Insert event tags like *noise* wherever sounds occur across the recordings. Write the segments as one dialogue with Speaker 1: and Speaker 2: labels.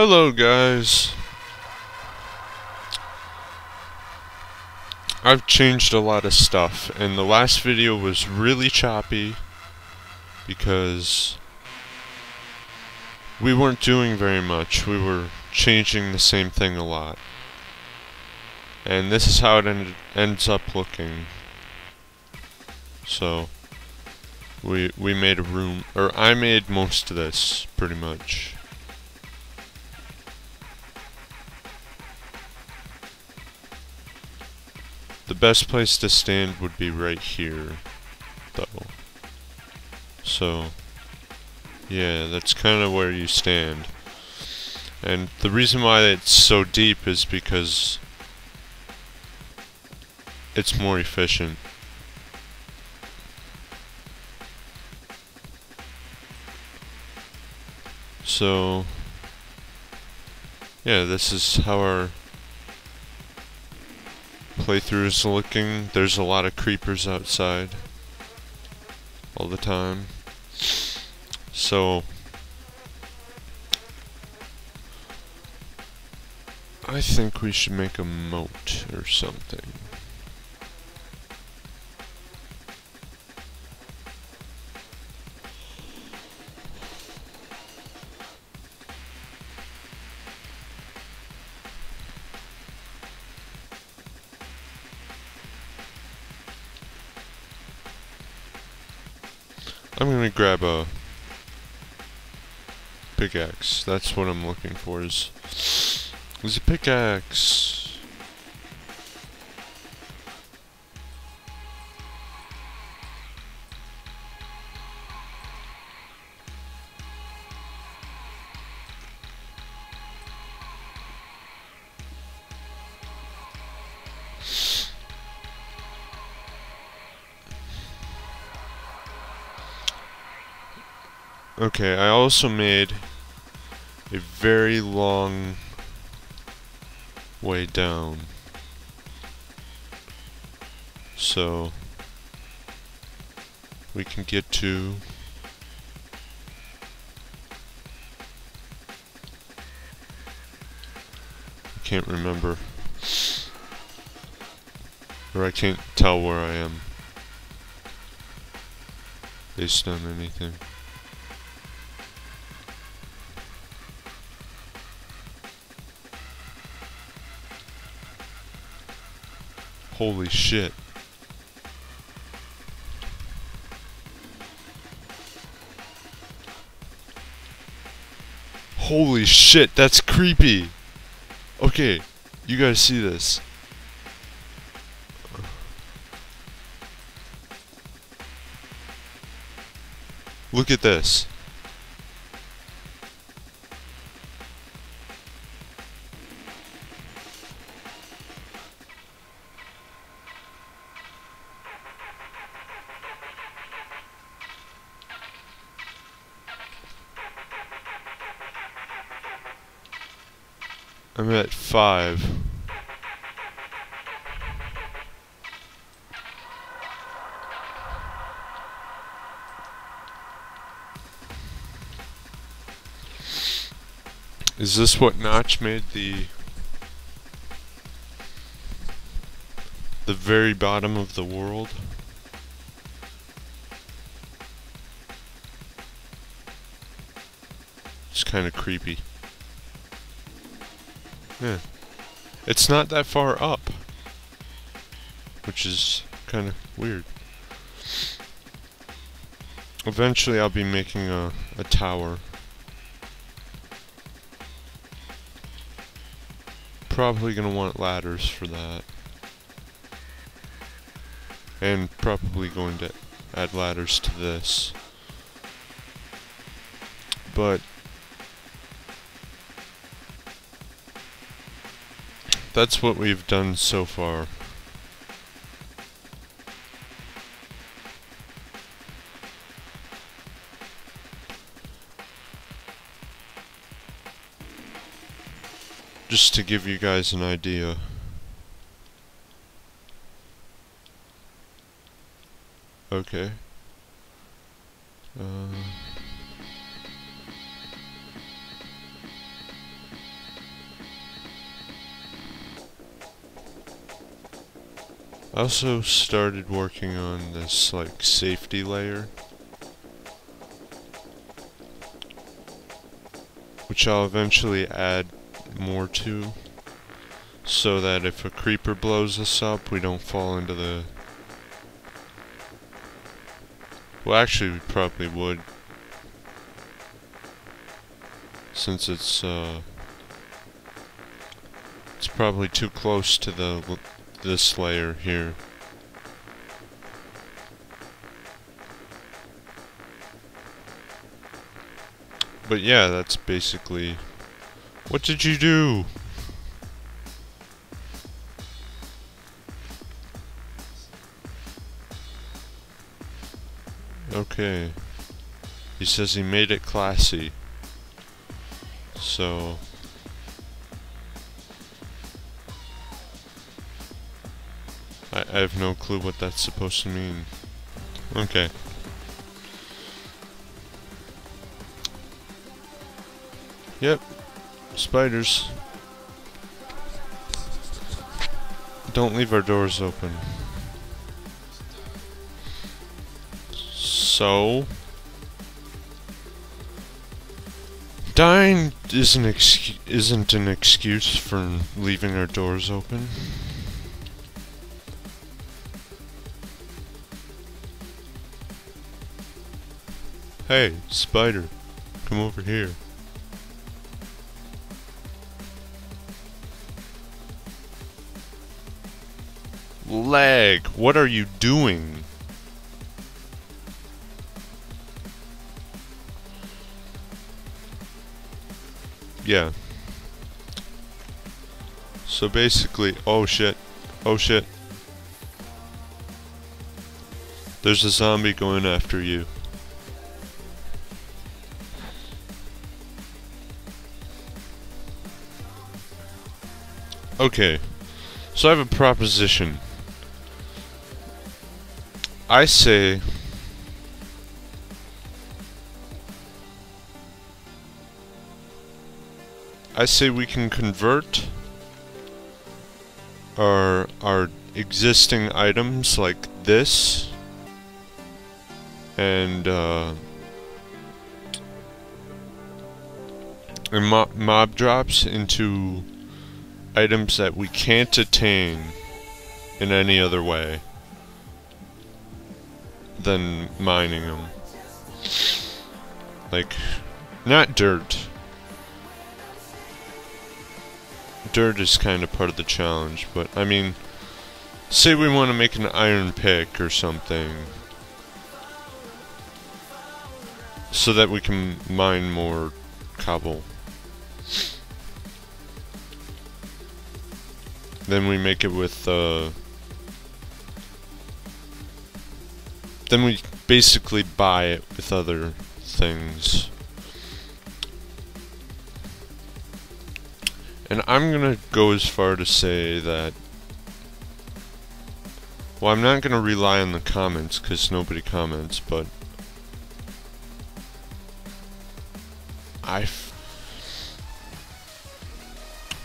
Speaker 1: Hello guys. I've changed a lot of stuff and the last video was really choppy because we weren't doing very much. We were changing the same thing a lot. And this is how it ended, ends up looking. So we we made a room or I made most of this pretty much. The best place to stand would be right here, though. So, yeah, that's kind of where you stand. And the reason why it's so deep is because it's more efficient. So, yeah, this is how our playthroughs looking. There's a lot of creepers outside all the time. So I think we should make a moat or something. I'm gonna grab a pickaxe. That's what I'm looking for is, is a pickaxe. Okay, I also made a very long way down. So we can get to I can't remember or I can't tell where I am based on anything. Holy shit. Holy shit, that's creepy. Okay, you guys see this. Look at this. Five. Is this what Notch made the the very bottom of the world? It's kind of creepy. Yeah. It's not that far up. Which is kind of weird. Eventually I'll be making a, a tower. Probably gonna want ladders for that. And probably going to add ladders to this. But that's what we've done so far. Just to give you guys an idea. Okay. Uh I also started working on this like safety layer. Which I'll eventually add more to. So that if a creeper blows us up, we don't fall into the... Well, actually, we probably would. Since it's, uh... It's probably too close to the this layer here. But yeah, that's basically... What did you do? Okay. He says he made it classy. So... I, have no clue what that's supposed to mean. Okay. Yep. Spiders. Don't leave our doors open. So... Dying isn't, isn't an excuse for leaving our doors open. Hey, spider, come over here. Leg, what are you doing? Yeah. So basically, oh shit, oh shit. There's a zombie going after you. Okay, so I have a proposition. I say... I say we can convert our, our existing items like this and uh, and mob, mob drops into items that we can't attain in any other way than mining them. Like, not dirt. Dirt is kind of part of the challenge, but I mean, say we want to make an iron pick or something. So that we can mine more cobble. Then we make it with, uh... Then we basically buy it with other things. And I'm gonna go as far to say that... Well, I'm not gonna rely on the comments, because nobody comments, but... I...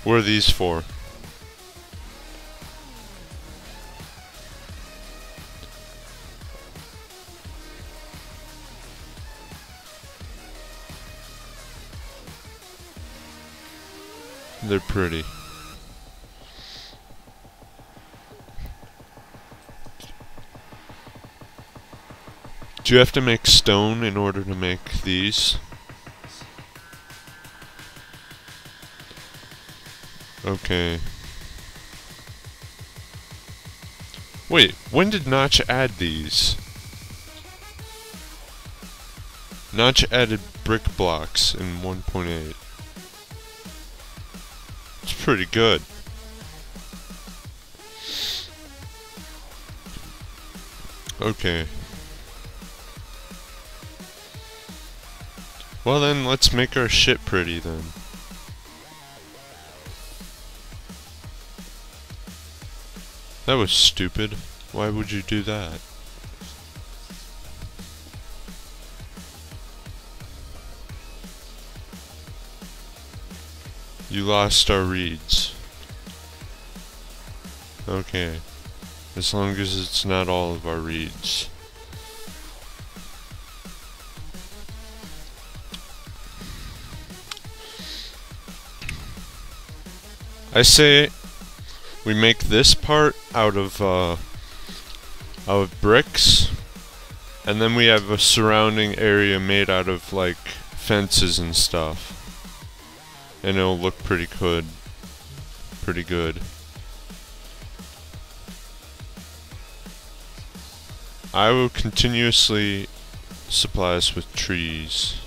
Speaker 1: What are these for? They're pretty. Do you have to make stone in order to make these? Okay. Wait, when did Notch add these? Notch added brick blocks in 1.8 pretty good. Okay. Well then, let's make our shit pretty then. That was stupid. Why would you do that? You lost our reeds. Okay. As long as it's not all of our reeds. I say we make this part out of uh, out of bricks and then we have a surrounding area made out of like fences and stuff and it'll look pretty good pretty good I will continuously supply us with trees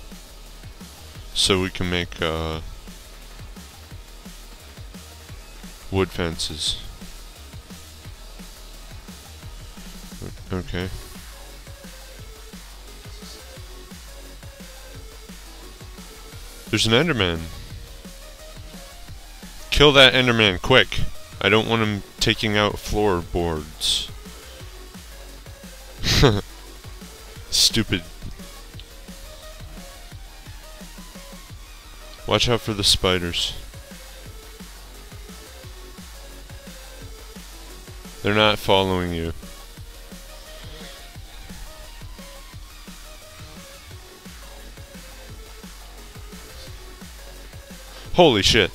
Speaker 1: so we can make uh, wood fences. Okay. There's an Enderman. Kill that Enderman, quick. I don't want him taking out floorboards. *laughs* Stupid. Watch out for the spiders. They're not following you. Holy shit.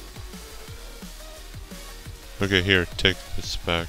Speaker 1: Okay, here, take this back.